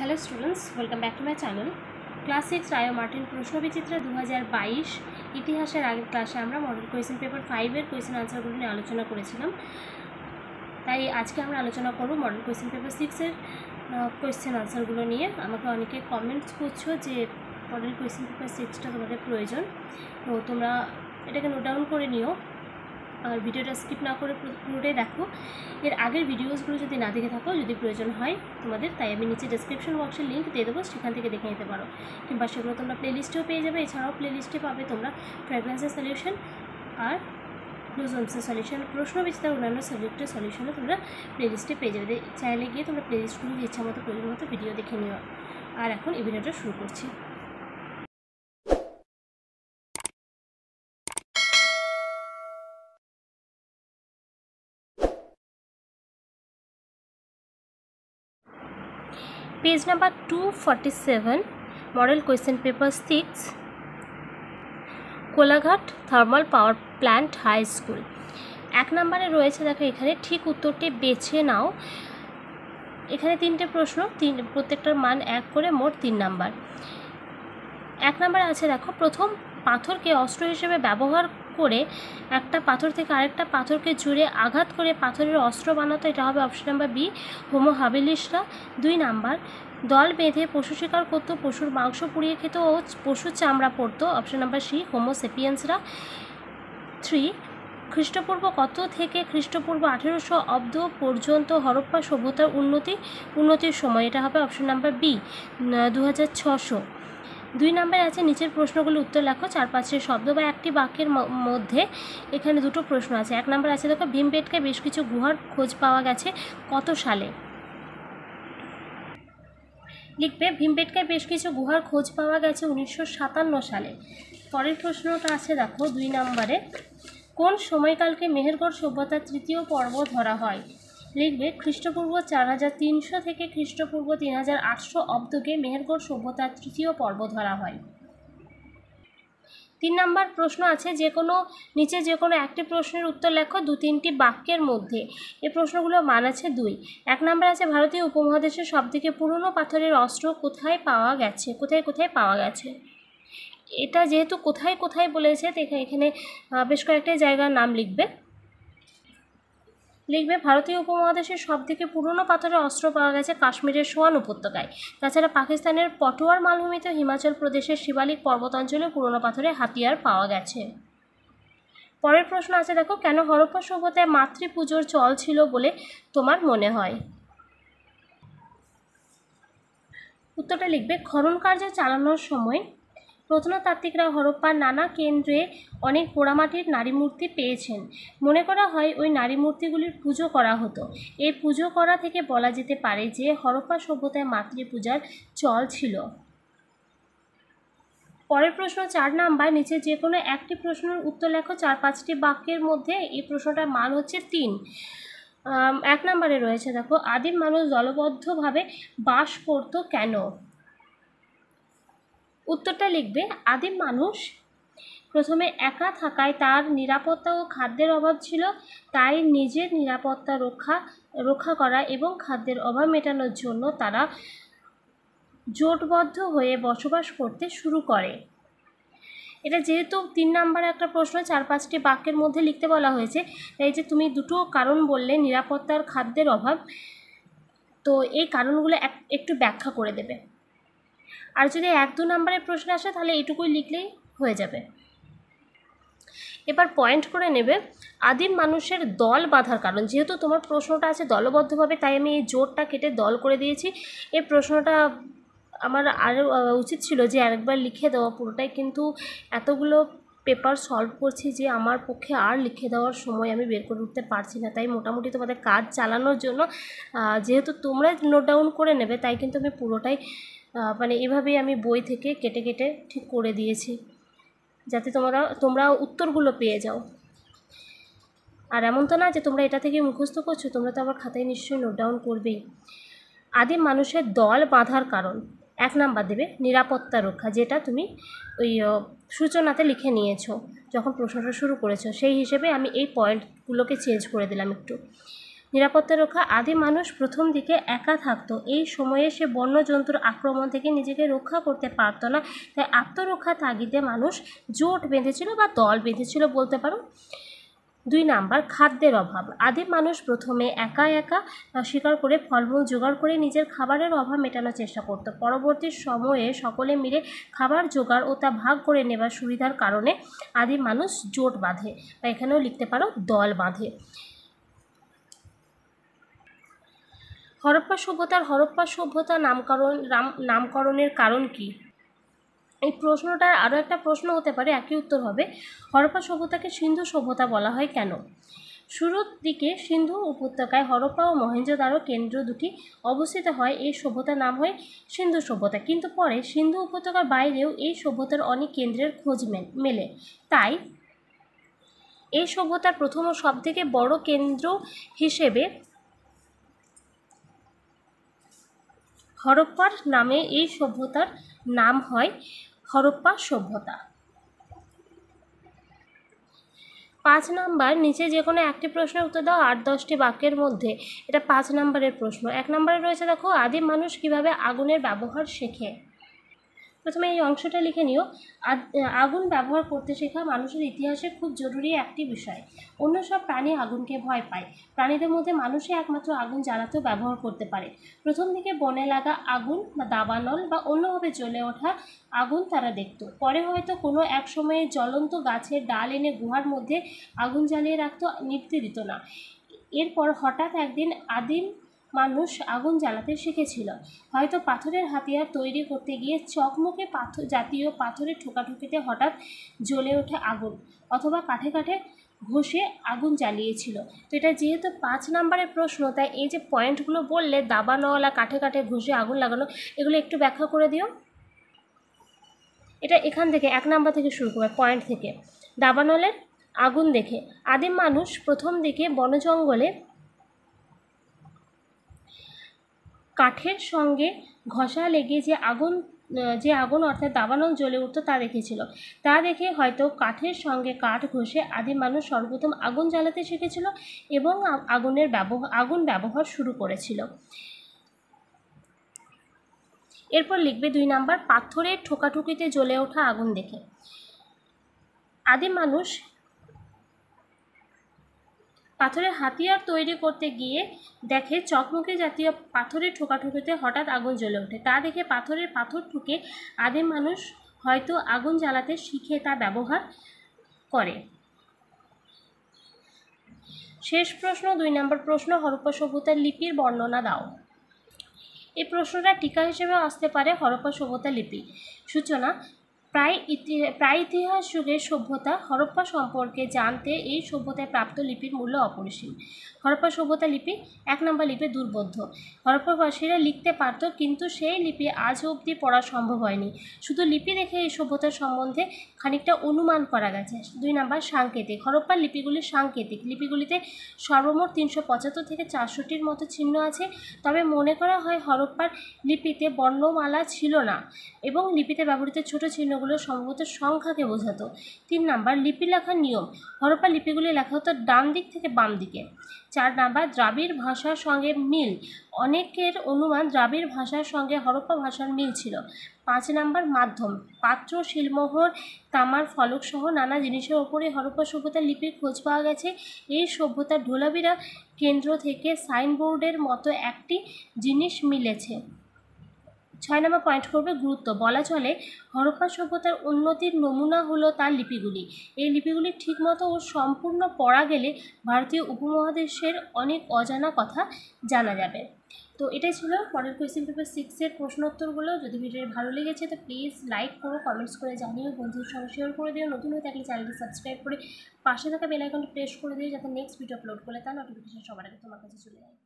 Hello students welcome back to my channel class six Ray Martin প্রশ্নবিচিত্র দু হাজার বাইশ ইতিহাসের আগের ক্লাসে আমরা মডেল কোয়েশ্চেন পেপার ফাইভের কোয়েশ্চেন আনসারগুলো নিয়ে আলোচনা করেছিলাম। তাই আজকে আমরা আলোচনা করব মডেল কোয়েশ্চেন পেপার সিক্সের কোয়েশ্চেন আনসারগুলো নিয়ে। আমাকে অনেকে কমেন্টস করছ যে মডেল কোয়েশ্চেন পেপার সিক্সটা তোমাদের প্রয়োজন। তো তোমরা এটাকে নোট ডাউন করে নিও। আর ভিডিওটা স্কিপ না করে পুরো- পুরোটাই দেখো। এর আগের ভিডিওসগুলো যদি না দেখে থাকো, যদি প্রয়োজন হয় তোমাদের, তাই আমি নিচে ডেসক্রিপশন বক্সে লিঙ্ক দিয়ে দেবো, সেখান থেকে দেখে নিতে পারো। কিংবা সেগুলো তোমরা প্লেলিস্টেও পেয়ে যাবে, এছাড়াও প্লেলিস্টে পাবে তোমরা ফ্র্যাগ্রেন্সের সলিউশন আর ব্লুজমসের সলিউশন প্রশ্ন বিচিত্র অন্যান্য সাবজেক্টের সলিউশনও তোমরা প্লেলিস্টে পেয়ে যাবে। চাইলে গিয়ে তোমরা প্লেলিস্টগুলো ইচ্ছা মতো প্রয়োজন মতো ভিডিও দেখে নিও। আর এখন এই ভিডিওটা শুরু করছি। Page number two forty seven model question paper six Kolaghat thermal power plant high school এক নম্বরে রয়েছে, দেখো এখানে ঠিক উত্তরটি বেছে নাও। এখানে তিনটে প্রশ্ন, তিন, প্রত্যেকটার মান এক করে মোট তিন নাম্বার। এক নাম্বার আছে, দেখো, প্রথম পাথরকে অস্ত্র হিসেবে ব্যবহার করে একটা পাথর থেকে আরেকটা পাথরকে জুড়ে আঘাত করে পাথরের অস্ত্র বানাতো, এটা হবে অপশন নাম্বার বি হোমো হাবিলিসরা দুই নাম্বার, দল বেঁধে পশু শিকার করতো, পশুর মাংস পুড়িয়ে খেত ও পশুর চামড়া পরতো অপশন নাম্বার সি হোমো সেপিয়েন্সরা থ্রি, খ্রিস্টপূর্ব কত থেকে খ্রিস্টপূর্ব আঠেরোশো অব্দ পর্যন্ত হরপ্পা সভ্যতার উন্নতি, উন্নতির সময়, এটা হবে অপশন নাম্বার বি দু হাজার ছশো দুই নম্বরে আছে, নিচের প্রশ্নগুলো উত্তর লেখো চার পাঁচটি শব্দ বা একটি বাক্যের মধ্যে এখানে দুটো প্রশ্ন আছে। এক নম্বর আছে, দেখো, ভীমবেটকে বেশ কিছু গুহার খোঁজ পাওয়া গেছে কত সালে? লিখবে ভীমবেটকায় বেশ কিছু গুহার খোঁজ পাওয়া গেছে উনিশশো সাতান্ন সালে। পরের প্রশ্নটা আছে, দেখো, দুই নম্বরে, কোন সময়কালকে মেহেরগড় সভ্যতার তৃতীয় পর্ব ধরা হয়? লিখবে, খ্রিস্টপূর্ব চার হাজার তিনশো থেকে খ্রিস্টপূর্ব তিন হাজার আটশো অব্দকে মেহেরগড় সভ্যতার তৃতীয় পর্ব ধরা হয়। তিন নম্বর প্রশ্ন আছে, যে কোনো, নিচে যে কোনো একটি প্রশ্নের উত্তর লেখো দু তিনটি বাক্যের মধ্যে। এই প্রশ্নগুলো মান আছে দুই। এক নম্বর আছে, ভারতীয় উপমহাদেশের সবথেকে পুরনো পাথরের অস্ত্র কোথায় পাওয়া গেছে? কোথায় কোথায় পাওয়া গেছে? এটা যেহেতু কোথায় কোথায় বলেছে এখানে বেশ কয়েকটা জায়গার নাম লিখবে। লিখবে, ভারতীয় উপমহাদেশের সবথেকে পুরনো পাথরের অস্ত্র পাওয়া গেছে কাশ্মীরের সোয়ান উপত্যকায়। তাছাড়া পাকিস্তানের পটোয়ার মালভূমিতে হিমাচল প্রদেশের শিবালিক পর্বতাঞ্চলে পুরনো পাথরের হাতিয়ার পাওয়া গেছে। পরের প্রশ্ন আছে, দেখো, কেন হরপ্পা সভ্যতায় মাতৃপুজোর চল ছিল বলে তোমার মনে হয়? উত্তরটা লিখবে, খনন কার্য চালানোর সময় প্রত্নতাত্ত্বিকরা হরপ্পার নানা কেন্দ্রে অনেক পোড়ামাটির নারী মূর্তি পেয়েছেন। মনে করা হয় ওই নারী মূর্তিগুলির পুজো করা হতো। এই পুজো করা থেকে বলা যেতে পারে যে হরপ্পা সভ্যতায় মাতৃপূজার চল ছিল। পরের প্রশ্ন চার নাম্বার, নিচে যে কোনো একটি প্রশ্নের উত্তর লেখো। চার পাঁচটি বাক্যের মধ্যে এই প্রশ্নটার মান হচ্ছে তিন। এক নম্বরে রয়েছে দেখো, আদিম মানুষ দলবদ্ধভাবে বাস করত কেন? উত্তরটা লিখবে, আদিম মানুষ প্রথমে একা থাকায় তার নিরাপত্তা ও খাদ্যের অভাব ছিল, তাই নিজের নিরাপত্তা রক্ষা রক্ষা করা এবং খাদ্যের অভাব মেটানোর জন্য তারা জোটবদ্ধ হয়ে বসবাস করতে শুরু করে। এটা যেহেতু তিন নাম্বার একটা প্রশ্ন, চার পাঁচটি বাক্যের মধ্যে লিখতে বলা হয়েছে, তাই যে তুমি দুটো কারণ বললে, নিরাপত্তার খাদ্যের অভাব, তো এই কারণগুলো এক- একটু ব্যাখ্যা করে দেবে। আর যদি এক দু নম্বরের প্রশ্ন আসে, তাহলে এটুকুই লিখলেই হয়ে যাবে। এবার পয়েন্ট করে নেবে, আদিম মানুষের দল বাঁধার কারণ। যেহেতু তোমার প্রশ্নটা আছে দলবদ্ধভাবে, তাই আমি এই জোরটা কেটে দল করে দিয়েছি। এই প্রশ্নটা আমার আরও উচিত ছিল যে আরেকবার লিখে দেওয়া পুরোটাই, কিন্তু এতগুলো পেপার সলভ করছি যে আমার পক্ষে আর লিখে দেওয়ার সময় আমি বের করে উঠতে পারছি না। তাই মোটামুটি তোমাদের কাজ চালানোর জন্য যেহেতু তোমরা নোট ডাউন করে নেবে, তাই কিন্তু আমি পুরোটাই মানে এভাবেই আমি বই থেকে কেটে কেটে ঠিক করে দিয়েছি। যাতে তোমরা তোমরা উত্তরগুলো পেয়ে যাও। আর এমন তো না যে তোমরা এটা থেকে মুখস্থ করছ, তোমরা তো আবার খাতায় নিশ্চয়ই নোট ডাউন করবেই। আদিম মানুষের দল বাঁধার কারণ এক নাম্বার দেবে নিরাপত্তা রক্ষা, যেটা তুমি ওই সূচনাতে লিখে নিয়েছো, যখন প্রশ্নটা শুরু করেছ। সেই হিসেবে আমি এই পয়েন্টগুলোকে চেঞ্জ করে দিলাম একটু। নিরাপত্তা রক্ষা আদি মানুষ প্রথম দিকে একা থাকতো। এই সময়ে সে বন্য জন্তুর আক্রমণ থেকে নিজেকে রক্ষা করতে পারতো না। তাই আত্মরক্ষা তাগিদে মানুষ জোট বেঁধেছিল বা দল বেঁধেছিল বলতে পারো। দুই নাম্বার, খাদ্যের অভাব। আদিম মানুষ প্রথমে একা একা শিকার করে ফলমূল জোগাড় করে নিজের খাবারের অভাব মেটানোর চেষ্টা করত। পরবর্তী সময়ে সকলে মিলে খাবার জোগাড় ও তা ভাগ করে নেবার সুবিধার কারণে আদিম মানুষ জোট বাঁধে বা এখানেও লিখতে পারো, দল বাঁধে। হরপ্পা সভ্যতার হরপ্পা সভ্যতা নামকরণ নামকরণের কারণ কি? এই প্রশ্নটার আরও একটা প্রশ্ন হতে পারে, একই উত্তর হবে। হরপ্পা সভ্যতাকে সিন্ধু সভ্যতা বলা হয় কেন? শুরুর দিকে সিন্ধু উপত্যকায় হরপ্পা ও মহেঞ্জোদারো কেন্দ্র দুটি অবস্থিত হয়। এই সভ্যতার নাম হয় সিন্ধু সভ্যতা। কিন্তু পরে সিন্ধু উপত্যকার বাইরেও এই সভ্যতার অনেক কেন্দ্রের খোঁজ মেলে। তাই এই সভ্যতার প্রথম ও সবথেকে বড় কেন্দ্র হিসেবে হরপ্পার নামে এই সভ্যতার নাম হয় হরপ্পা সভ্যতা। পাঁচ নাম্বার, নিচে যে কোনো একটি প্রশ্নের উত্তর দাও, আট দশটি বাক্যের মধ্যে। এটা পাঁচ নাম্বারের প্রশ্ন। এক নম্বরে রয়েছে, দেখো, আদিম মানুষ কীভাবে আগুনের ব্যবহার শেখে? প্রথমে এই অংশটা লিখে নিও। আগুন ব্যবহার করতে শেখা মানুষের ইতিহাসে খুব জরুরি একটি বিষয়। অন্য সব প্রাণী আগুনকে ভয় পায়। প্রাণীদের মধ্যে মানুষই একমাত্র আগুন জ্বালাতেও ব্যবহার করতে পারে। প্রথম দিকে বনে লাগা আগুন বা দাবানল বা অন্যভাবে জ্বলে ওঠা আগুন তারা দেখত। পরে হয়তো কোনো এক সময়ে জ্বলন্ত গাছের ডাল এনে গুহার মধ্যে আগুন জ্বালিয়ে রাখতো, নিভতে দিত না। এরপর হঠাৎ একদিন আদিম মানুষ আগুন জ্বালাতে শিখেছিল। হয়তো পাথরের হাতিয়ার তৈরি করতে গিয়ে চকমকে পাথর জাতীয় পাথরের ঠোকাঠুকিতে হঠাৎ জ্বলে ওঠে আগুন অথবা কাঠে কাঠে ঘষে আগুন জ্বালিয়েছিল। তো এটা যেহেতু পাঁচ নাম্বারের প্রশ্ন, তাই এই যে পয়েন্টগুলো বললে দাবানওয়ালা কাঠে কাঠে ঘষে আগুন লাগানো, এগুলো একটু ব্যাখ্যা করে দিও। এটা এখান থেকে, এক নাম্বার থেকে শুরু করবে, পয়েন্ট থেকে। দাবানলের আগুন দেখে। আদিম মানুষ প্রথম দিকে বনজঙ্গলে কাঠের সঙ্গে ঘষা লেগে যে আগুন যে আগুন অর্থাৎ দাবানল জ্বলে উঠতো তা দেখেছিল। তা দেখে হয়তো কাঠের সঙ্গে কাঠ ঘষে আদিম মানুষ সর্বপ্রথম আগুন জ্বালাতে শিখেছিল এবং আগুনের ব্যবহার আগুন ব্যবহার শুরু করেছিল। এরপর লিখবে দুই নাম্বার, পাথরের ঠোকাঠুকিতে জ্বলে ওঠা আগুন দেখে। আদিম মানুষ পাথরের হাতিয়ার তৈরি করতে গিয়ে দেখে চকমকে জাতীয় পাথরের ঠোকাঠুকিতে হঠাৎ আগুন জ্বলে ওঠে। তা দেখে পাথরের পাথর ঠুকে আদিম মানুষ হয়তো আগুন জ্বালাতে শিখে তা ব্যবহার করে। শেষ প্রশ্ন, দুই নম্বর প্রশ্ন হরপ্পা সভ্যতার লিপির বর্ণনা দাও। এই প্রশ্নটা টিকা হিসেবে আসতে পারে হরপ্পা সভ্যতা লিপি। সূচনা প্রায় প্রায় ইতিহাস যুগের সভ্যতা হরপ্পা সম্পর্কে জানতে এই সভ্যতায় প্রাপ্ত লিপির মূল্য অপরিসীম। হরপ্পা সভ্যতা লিপি এক নম্বর লিপি দুর্বোধ্য। হরপ্পাবাসীরা লিখতে পারত, কিন্তু সেই লিপি আজ অবধি পড়া সম্ভব হয়নি। শুধু লিপি দেখে এই সভ্যতার সম্বন্ধে খানিকটা অনুমান করা গেছে। দুই নম্বর, সাংকেতিক। হরপ্পার লিপিগুলি সাংকেতিক। লিপিগুলিতে সর্বমোট তিনশো পঁচাত্তর থেকে চারশোটির মতো চিহ্ন আছে। তবে মনে করা হয় হরপ্পার লিপিতে বর্ণমালা ছিল না এবং লিপিতে ব্যবহৃত ছোট চিহ্নগুলো সম্ভবত সংখ্যাকে বোঝাতো। তিন নাম্বার, লিপি লেখার নিয়ম। হরপ্পা লিপিগুলি লেখা হতো ডান দিক থেকে বাম দিকে। চার নাম্বার, দ্রাবিড় ভাষার সঙ্গে মিল। অনেকের অনুমান দ্রাবিড় ভাষার সঙ্গে হরপ্পা ভাষার মিল ছিল। পাঁচ নাম্বার, মাধ্যম। পাত্র, শিলমোহর, তামার, ফলক সহ নানা জিনিসের ওপরে হরপ্পা সভ্যতার লিপির খোঁজ পাওয়া গেছে। এই সভ্যতার ঢোলাবিরা কেন্দ্র থেকে সাইনবোর্ডের মতো একটি জিনিস মিলেছে। ছয় নম্বর পয়েন্ট করবে গুরুত্ব। বলা চলে, হরপ্পা সভ্যতার উন্নতির নমুনা হলো তার লিপিগুলি। এই লিপিগুলি ঠিকমতো ও সম্পূর্ণ পড়া গেলে ভারতীয় উপমহাদেশের অনেক অজানা কথা জানা যাবে। তো এটাই ছিল পরের কোয়েশ্চেন পেপার সিক্সের প্রশ্নোত্তরগুলো। যদি ভিডিওটি ভালো লেগেছে, তো প্লিজ লাইক করো কমেন্টস করে জানিও বন্ধুর সঙ্গে শেয়ার করে দিও। নতুন হয়ে থাকলে চ্যানেলটি সাবস্ক্রাইব করে পাশে থাকা বেলাইকনটি প্রেস করে দিও, যাতে নেক্সট ভিডিও আপলোড করলে তার নোটিফিকেশন সবার আগে তোমার কাছে চলে যায়।